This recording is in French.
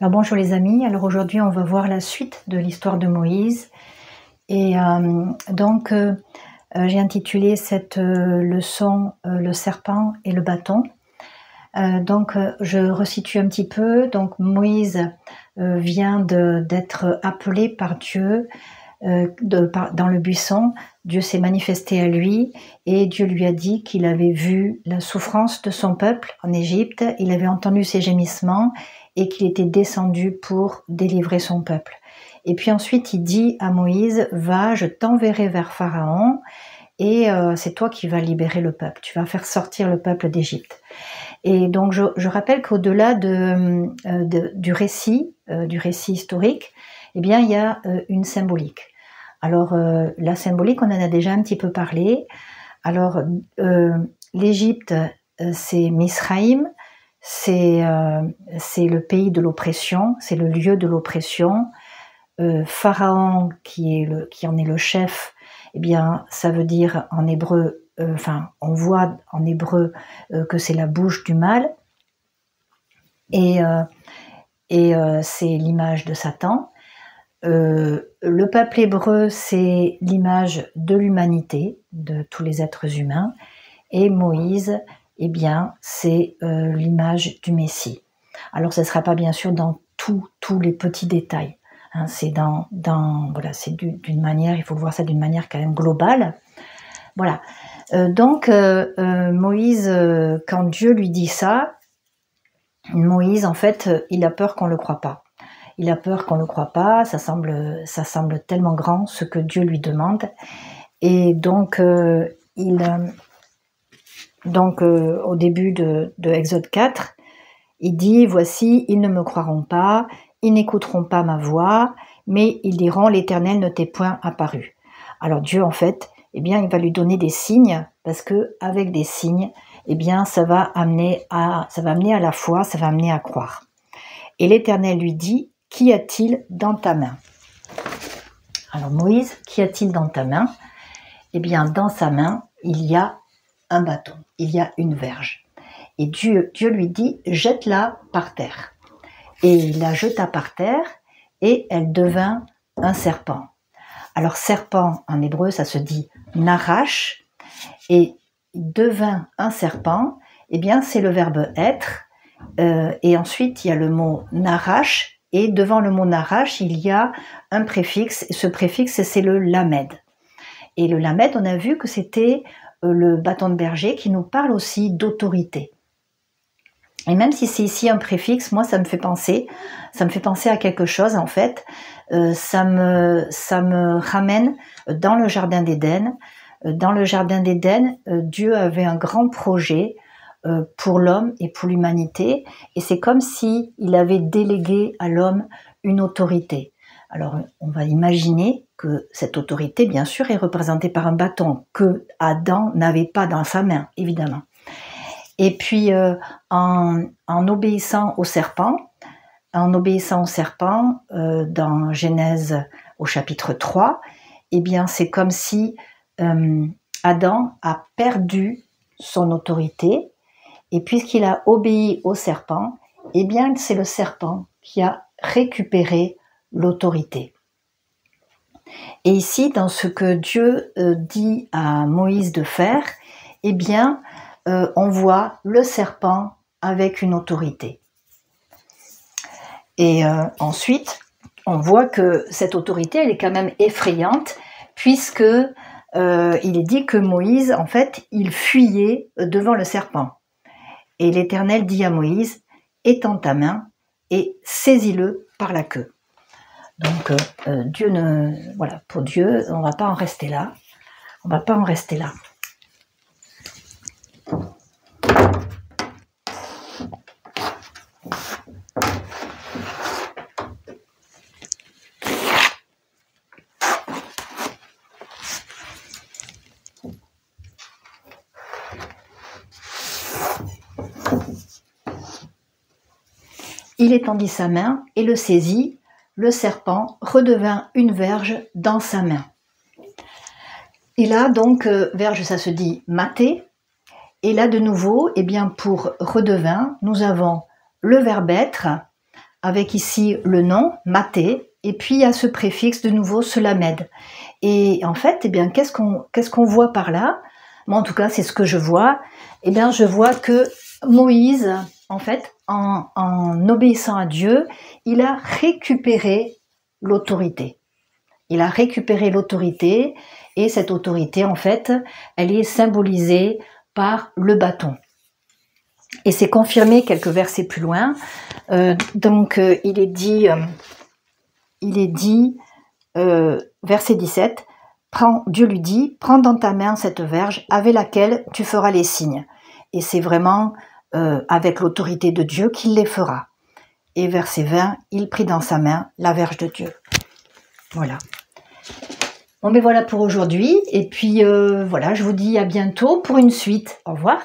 Alors bonjour les amis, alors aujourd'hui on va voir la suite de l'histoire de Moïse. Et euh, donc euh, euh, j'ai intitulé cette leçon Le serpent et le bâton. donc je resitue un petit peu. Donc Moïse vient d'être appelé par Dieu de, dans le buisson. Dieu s'est manifesté à lui et Dieu lui a dit qu'il avait vu la souffrance de son peuple en Égypte, il avait entendu ses gémissements et qu'il était descendu pour délivrer son peuple. Et puis ensuite, il dit à Moïse, va, je t'enverrai vers Pharaon, et euh, c'est toi qui vas libérer le peuple, tu vas faire sortir le peuple d'Égypte. Et donc je, rappelle qu'au-delà de, euh, du récit, euh, du récit historique, eh bien il y a une symbolique. Alors la symbolique, on en a déjà un petit peu parlé. Alors l'Égypte, c'est Misraïm, euh, c'est le pays de l'oppression, c'est le lieu de l'oppression. Euh, Pharaon, qui, est le, qui en est le chef, eh bien, ça veut dire en hébreu, euh, enfin, on voit en hébreu que c'est la bouche du mal, et, et c'est l'image de Satan. Le peuple hébreu, c'est l'image de l'humanité, de tous les êtres humains, et Moïse, eh bien, c'est euh, l'image du Messie. Alors, ce ne sera pas bien sûr dans tous les petits détails. Hein. c'est dans, dans, c'est d'une manière, il faut voir ça d'une manière quand même globale. Voilà. Euh, donc, euh, Moïse, quand Dieu lui dit ça, Moïse, en fait, il a peur qu'on ne le croit pas. Il a peur qu'on ne le croit pas. Ça semble, tellement grand ce que Dieu lui demande. Et donc, il, donc euh, au début de, Exode 4, il dit, voici, ils ne me croiront pas, ils n'écouteront pas ma voix, mais ils diront, l'Éternel ne t'est point apparu. Alors Dieu, en fait, eh bien, il va lui donner des signes, parce que avec des signes, eh bien, ça va amener à, ça va amener à la foi, ça va amener à croire. Et l'Éternel lui dit, qu'y a-t-il dans ta main? Alors Moïse, qu'y a-t-il dans ta main? Eh bien, dans sa main, il y a un bâton, il y a une verge. Et Dieu, Dieu lui dit, jette-la par terre. Et il la jeta par terre et elle devint un serpent. Alors serpent en hébreu, ça se dit narash et devint un serpent. Eh bien, c'est le verbe être. Euh, et ensuite, il y a le mot narash et devant le mot narash, il y a un préfixe. Et ce préfixe, c'est le lamed. Et le lamed, on a vu que c'était euh, le bâton de berger qui nous parle aussi d'autorité. Et même si c'est ici un préfixe, moi ça me fait penser, ça me fait penser à quelque chose en fait. Euh, ça me ça me ramène dans le jardin d'Éden. Euh, dans le jardin d'Éden, Dieu avait un grand projet pour l'homme et pour l'humanité, et c'est comme si il avait délégué à l'homme une autorité. Alors on va imaginer que cette autorité, bien sûr, est représentée par un bâton que Adam n'avait pas dans sa main, évidemment. Et puis, euh, en, obéissant au serpent, en obéissant au serpent, euh, dans Genèse au chapitre 3, eh bien, c'est comme si euh, Adam a perdu son autorité, et puisqu'il a obéi au serpent, eh bien, c'est le serpent qui a récupéré l'autorité. Et ici, dans ce que Dieu euh, dit à Moïse de faire, eh bien, euh, on voit le serpent avec une autorité. Et euh, ensuite, on voit que cette autorité, elle est quand même effrayante, puisque il est dit que Moïse, en fait, il fuyait devant le serpent. Et l'Éternel dit à Moïse, étends ta main et saisis-le par la queue. Donc euh, euh, Dieu ne, voilà, pour Dieu, on va pas en rester là. On va pas en rester là. Il étendit sa main et le saisit le serpent redevint une verge dans sa main. Et là, donc, euh, verge, ça se dit maté. Et là, de nouveau, eh bien, pour redevint, nous avons le verbe être, avec ici le nom, Maté, et puis il y a ce préfixe de nouveau, Selamed. Et en fait, eh bien, qu'est-ce qu'on qu'est-ce qu'on voit par là? Moi, en tout cas, c'est ce que je vois. Eh bien, je vois que Moïse, en fait, en, obéissant à Dieu, il a récupéré l'autorité. Il a récupéré l'autorité et cette autorité, en fait, elle est symbolisée par le bâton. Et c'est confirmé quelques versets plus loin. Euh, donc, euh, il est dit, euh, il est dit, verset 17, prends, Dieu lui dit, prends dans ta main cette verge avec laquelle tu feras les signes. Et c'est vraiment avec l'autorité de Dieu qu'il les fera. Et verset 20, il prit dans sa main la verge de Dieu. Voilà. Bon, mais ben voilà pour aujourd'hui. Et puis voilà, je vous dis à bientôt pour une suite. Au revoir.